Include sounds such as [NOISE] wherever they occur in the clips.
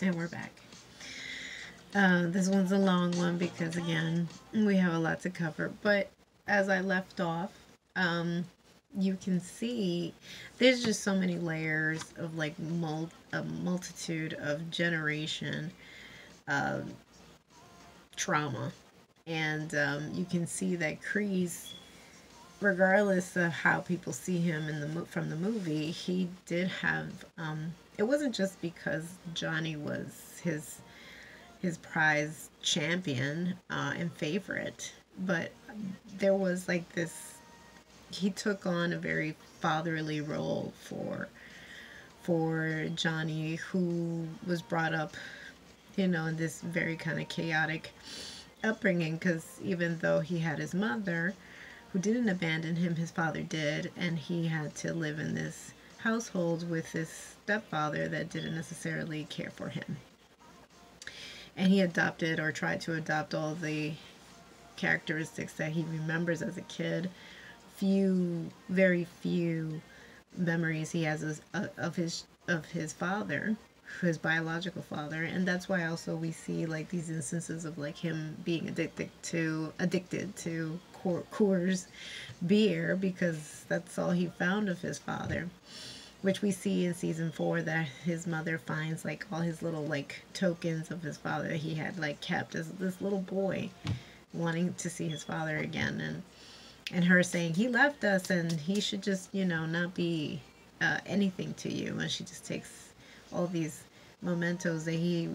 And we're back. Uh, this one's a long one because, again, we have a lot to cover. But as I left off, um, you can see there's just so many layers of like mul- a multitude of generation uh, trauma. And um, you can see that Kreese, regardless of how people see him in the from the movie, he did have. Um, it wasn't just because Johnny was his his prize champion uh, and favorite, but there was like this. He took on a very fatherly role for for Johnny, who was brought up, you know, in this very kind of chaotic upbringing. Because even though he had his mother, who didn't abandon him, his father did, and he had to live in this household with his stepfather that didn't necessarily care for him. And he adopted or tried to adopt all the characteristics that he remembers as a kid. Few, very few memories he has of, uh, of his of his father, his biological father, and that's why also we see like these instances of like him being addicted to addicted to Coors beer because that's all he found of his father which we see in season four that his mother finds like all his little like tokens of his father that he had like kept as this little boy wanting to see his father again and and her saying he left us and he should just you know not be uh, anything to you. And she just takes all these mementos that he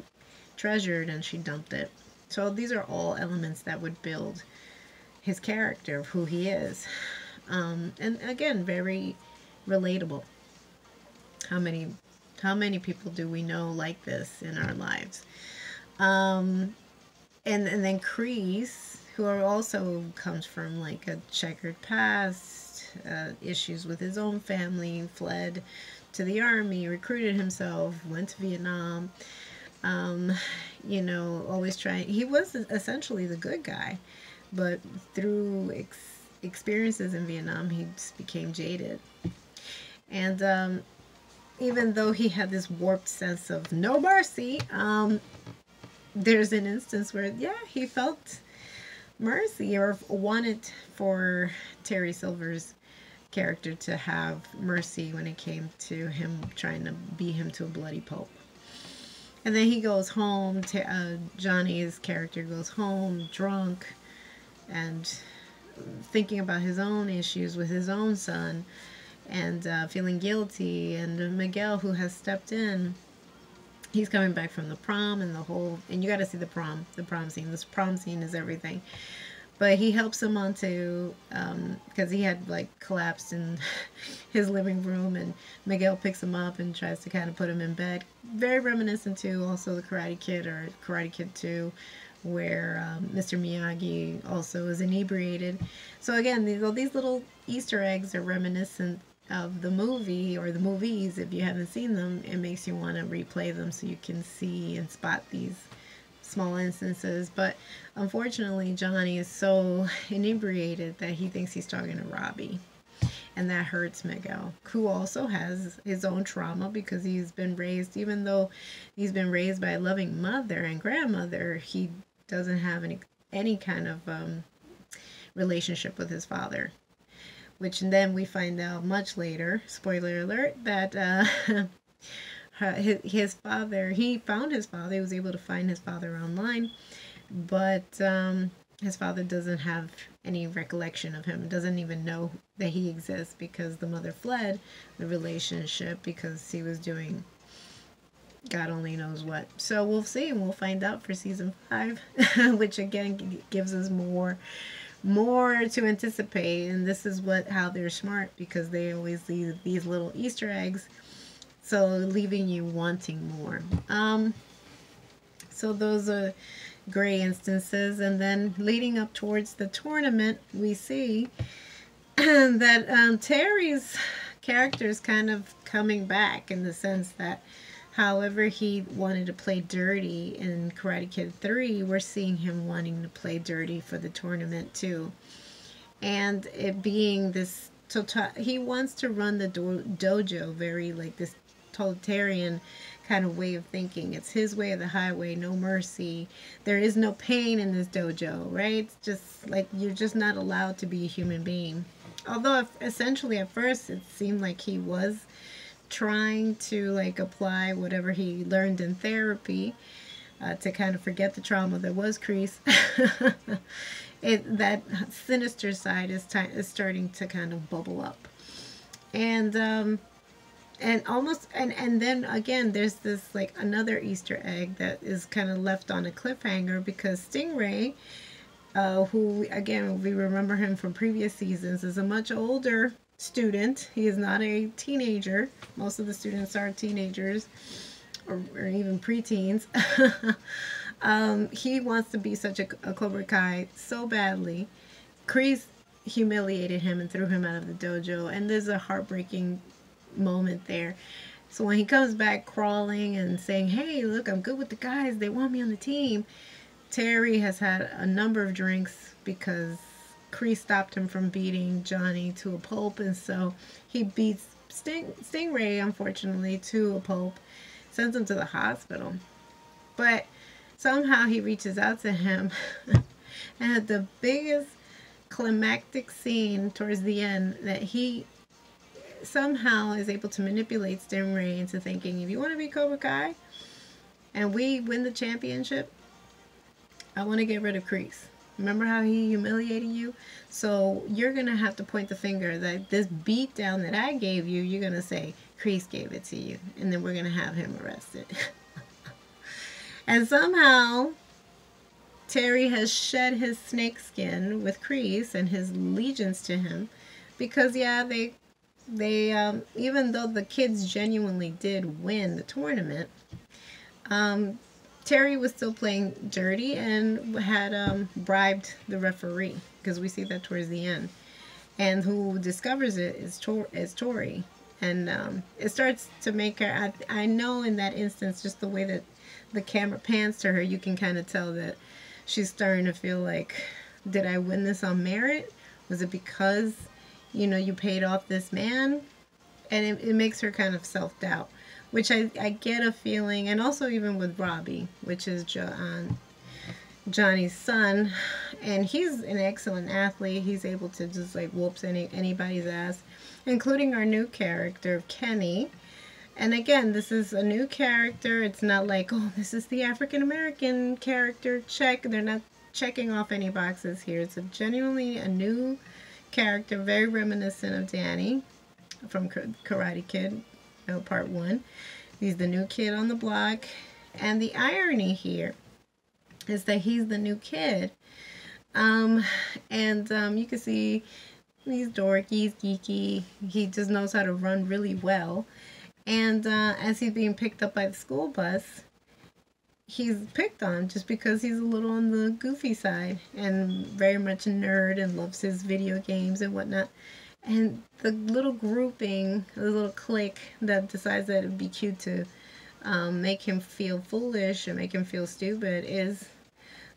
treasured and she dumped it. So these are all elements that would build his character of who he is um, and again very relatable how many how many people do we know like this in our lives um, and and then Kreese who also comes from like a checkered past, uh, issues with his own family, fled to the army, recruited himself, went to Vietnam. Um, you know, always trying. He was essentially the good guy, but through ex- experiences in Vietnam, he just became jaded. And um, even though he had this warped sense of no mercy, um, there's an instance where, yeah, he felt mercy or wanted for Terry Silver's character to have mercy when it came to him trying to beat him to a bloody pulp. And then he goes home. To, uh, Johnny's character goes home drunk and thinking about his own issues with his own son and uh, feeling guilty. And Miguel, who has stepped in, he's coming back from the prom and the whole and you got to see the prom the prom scene. This prom scene is everything. But he helps him onto because um, he had like collapsed in [LAUGHS] his living room and miguel picks him up and tries to kind of put him in bed. Very reminiscent to also the karate kid or karate kid 2 where um, mr miyagi also is inebriated so again these, all these little easter eggs are reminiscent of the movie or the movies, if you haven't seen them, it makes you want to replay them so you can see and spot these small instances. But unfortunately, Johnny is so inebriated that he thinks he's talking to Robbie. And that hurts Miguel, who also has his own trauma because he's been raised, even though he's been raised by a loving mother and grandmother, he doesn't have any, any kind of um, relationship with his father which then we find out much later, spoiler alert, that uh, [LAUGHS] his, his father, he found his father, he was able to find his father online, but um, his father doesn't have any recollection of him, doesn't even know that he exists because the mother fled the relationship because he was doing God only knows what. So we'll see. And we'll find out for season five, [LAUGHS] which again gives us more more to anticipate. And this is what how they're smart because they always leave these little easter eggs. So leaving you wanting more. Um so those are gray instances. And then leading up towards the tournament we see [CLEARS THROAT] that um, terry's character is kind of coming back in the sense that However, he wanted to play dirty in Karate Kid 3. We're seeing him wanting to play dirty for the tournament too. And it being this total, he wants to run the do- dojo very like this totalitarian kind of way of thinking. It's his way of the highway, no mercy. There is no pain in this dojo, right? It's just like you're just not allowed to be a human being. Although essentially at first it seemed like he was trying to like apply whatever he learned in therapy uh, to kind of forget the trauma that was Kreese, [LAUGHS] it that sinister side is, is starting to kind of bubble up. And um, and almost and and then again there's this like another easter egg that is kind of left on a cliffhanger because stingray uh, who again we remember him from previous seasons is a much older student he is not a teenager most of the students are teenagers or, or even preteens [LAUGHS] um, he wants to be such a, a cobra kai so badly Kreese humiliated him and threw him out of the dojo and there's a heartbreaking moment there. So when he comes back crawling and saying, hey, look, I'm good with the guys. They want me on the team. Terry has had a number of drinks because Kreese stopped him from beating Johnny to a pulp. And so he beats Sting, Stingray, unfortunately, to a pulp, sends him to the hospital. But somehow he reaches out to him. [LAUGHS] and the biggest climactic scene towards the end that he somehow is able to manipulate Stingray into thinking, if you want to be Cobra Kai and we win the championship, I want to get rid of Kreese. Remember how he humiliated you? So you're going to have to point the finger that this beat down that I gave you, you're going to say, Kreese gave it to you. And then we're going to have him arrested. [LAUGHS] and somehow, Terry has shed his snake skin with Kreese and his allegiance to him. Because, yeah, they they um, even though the kids genuinely did win the tournament, um, Terry was still playing dirty and had um, bribed the referee because we see that towards the end. And who discovers it is, Tor- is Tori. And um, it starts to make her, I, I know in that instance, just the way that the camera pans to her, you can kind of tell that she's starting to feel like, did I win this on merit? Was it because you know, you paid off this man. And it, it makes her kind of self-doubt, which I, I get a feeling, and also even with Robbie, which is John, um, Johnny's son, and he's an excellent athlete. He's able to just like whoops any anybody's ass, including our new character Kenny. And again, this is a new character. It's not like, oh, this is the African American character. Check. They're not checking off any boxes here. It's a genuinely a new character, very reminiscent of Danny from Karate Kid, you part one. He's the new kid on the block. And the irony here is that he's the new kid. Um, and um, you can see he's dorky, he's geeky. He just knows how to run really well. And uh, as he's being picked up by the school bus, he's picked on just because he's a little on the goofy side and very much a nerd and loves his video games and whatnot. And the little grouping, the little clique that decides that it'd be cute to um, make him feel foolish and make him feel stupid is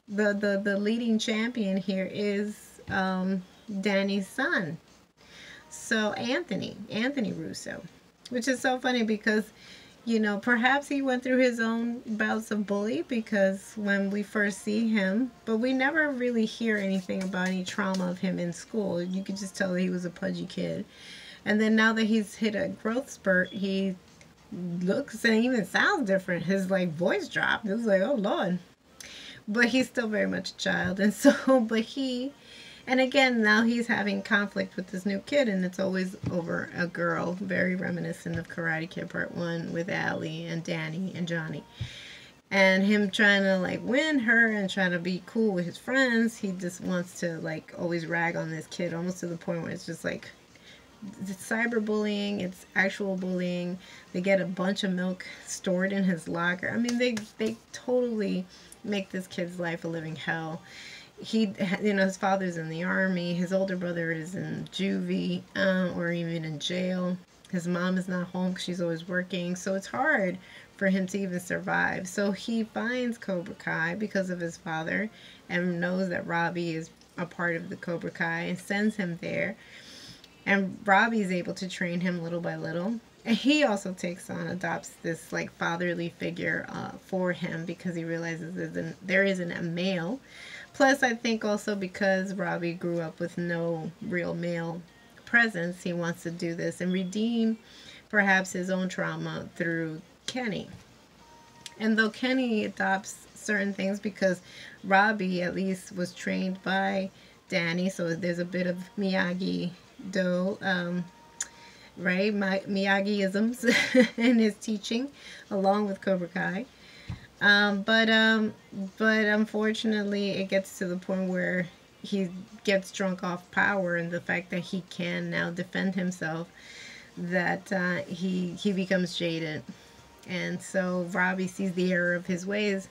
the the, the leading champion here is um, Danny's son. So Anthony, Anthony Russo, which is so funny because you know, perhaps he went through his own bouts of bully because when we first see him, but we never really hear anything about any trauma of him in school. You could just tell that he was a pudgy kid. And then now that he's hit a growth spurt, he looks and even sounds different. His like voice dropped. It was like, oh Lord. But he's still very much a child. And so, [LAUGHS] but he and again, now he's having conflict with this new kid, and it's always over a girl, very reminiscent of Karate Kid Part 1 with Allie and Danny and Johnny. And him trying to like win her and trying to be cool with his friends, he just wants to like always rag on this kid, almost to the point where it's just like it's cyberbullying, it's actual bullying. They get a bunch of milk stored in his locker. I mean, they they totally make this kid's life a living hell he you know his father's in the army his older brother is in juvie uh, or even in jail. His mom is not home she's always working. So it's hard for him to even survive. So he finds cobra kai because of his father and knows that robbie is a part of the cobra kai and sends him there. And robbie is able to train him little by little. And he also takes on adopts this like fatherly figure uh, for him because he realizes there's there isn't a male plus i think also because robbie grew up with no real male presence he wants to do this and redeem perhaps his own trauma through kenny and though kenny adopts certain things because robbie at least was trained by danny so there's a bit of miyagi do um, right? My, Miyagi-isms [LAUGHS] in his teaching, along with Cobra Kai. Um, but um, but unfortunately, it gets to the point where he gets drunk off power and the fact that he can now defend himself. That uh, he he becomes jaded, and so Robbie sees the error of his ways,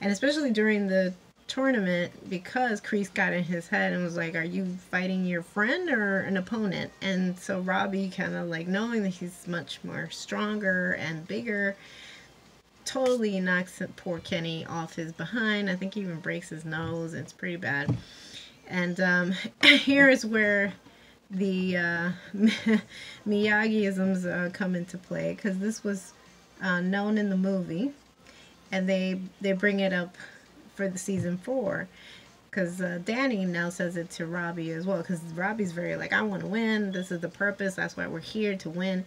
and especially during the tournament because Kreese got in his head and was like, Are you fighting your friend or an opponent? And so Robbie kind of like knowing that he's much more stronger and bigger totally knocks poor Kenny off his behind. I think he even breaks his nose. It's pretty bad. And um, [LAUGHS] here is where the uh, [LAUGHS] Miyagi-isms uh, come into play because this was uh, known in the movie and they they bring it up for the season four because uh, Danny now says it to Robbie as well because Robbie's very like I want to win this is the purpose that's why we're here to win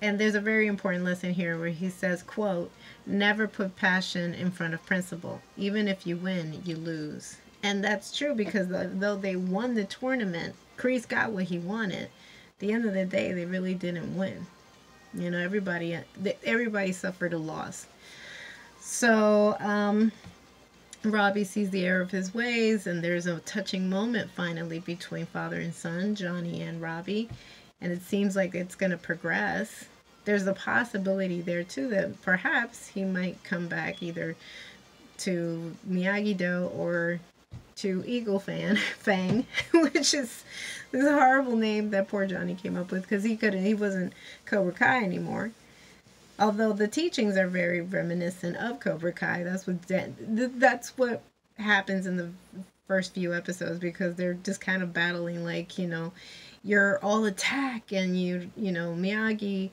and there's a very important lesson here where he says quote never put passion in front of principle. Even if you win you lose. And that's true because though they won the tournament Kreese got what he wanted. At the end of the day they really didn't win. You know everybody everybody suffered a loss. So um Robbie sees the error of his ways, and there's a touching moment finally between father and son, Johnny and Robbie, and it seems like it's going to progress. There's a possibility there too that perhaps he might come back either to Miyagi Do or to Eagle Fan [LAUGHS] Fang, [LAUGHS] which is this horrible name that poor Johnny came up with because he couldn't, he wasn't Cobra Kai anymore although the teachings are very reminiscent of Cobra Kai. That's what that's what happens in the first few episodes because they're just kind of battling like you know you're all attack and you you know Miyagi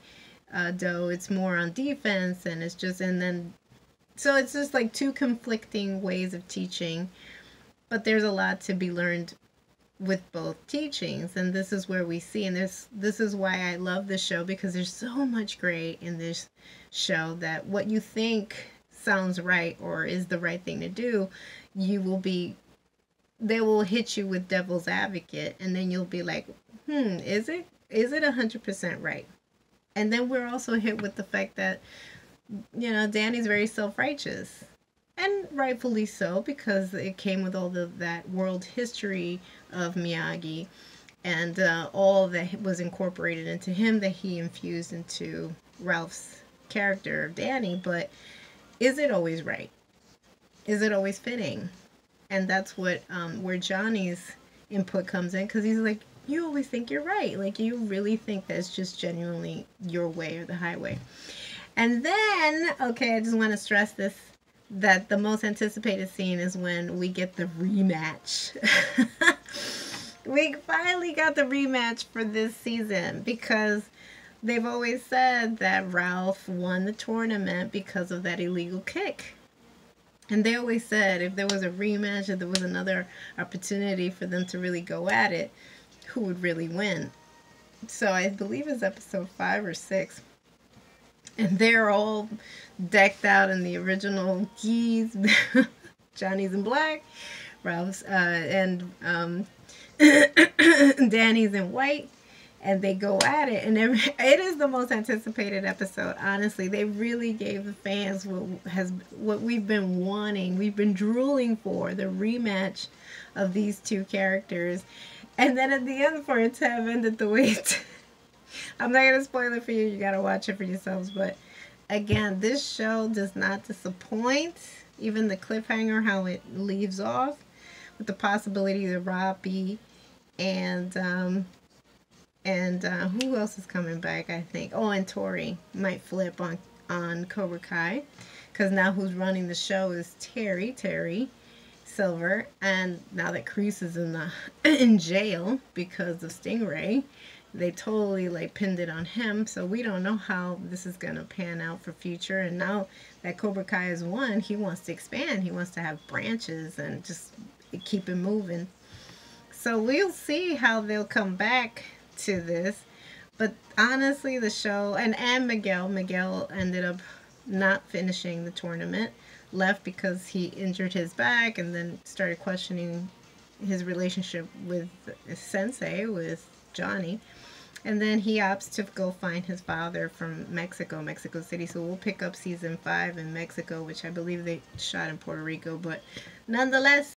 uh, Do it's more on defense and it's just and then so it's just like two conflicting ways of teaching but there's a lot to be learned with both teachings. And this is where we see and this this is why I love this show because there's so much gray in this show that what you think sounds right or is the right thing to do you will be they will hit you with devil's advocate. And then you'll be like hmm is it is it 100% right and then we're also hit with the fact that you know Danny's very self-righteous and rightfully so because it came with all the that world history of Miyagi and uh, all that was incorporated into him that he infused into Ralph's character of Danny. But is it always right? Is it always fitting? And that's what um, where Johnny's input comes in because he's like, you always think you're right. Like you really think that it's just genuinely your way or the highway. And then, okay, I just want to stress this that the most anticipated scene is when we get the rematch. [LAUGHS] we finally got the rematch for this season because they've always said that Ralph won the tournament because of that illegal kick. And they always said if there was a rematch, if there was another opportunity for them to really go at it, who would really win? So I believe it's episode five or six. And they're all decked out in the original gis, [LAUGHS] Johnny's in black, Ralph's, uh, and um, [COUGHS] Danny's in white, and they go at it. And [LAUGHS] it is the most anticipated episode. Honestly, they really gave the fans what has what we've been wanting, we've been drooling for the rematch of these two characters. And then at the end, for it to have ended the way. I'm not gonna spoil it for you. You gotta watch it for yourselves, but again, this show does not disappoint. Even the cliffhanger, how it leaves off with the possibility that Robbie and um, and uh, who else is coming back? I think. Oh, and Tori might flip on on Cobra Kai, because now who's running the show is Terry Terry Silver, and now that Kreese is in the [CLEARS THROAT] in jail because of Stingray, they totally like pinned it on him. So we don't know how this is gonna pan out for future. And now that Cobra Kai is won, he wants to expand. He wants to have branches and just keep it moving. So we'll see how they'll come back to this. But honestly, the show and and Miguel, Miguel ended up not finishing the tournament, left because he injured his back, and then started questioning his relationship with Sensei, with Johnny. And then he opts to go find his father from Mexico, Mexico City. So we'll pick up season five in Mexico, which I believe they shot in Puerto Rico. But nonetheless,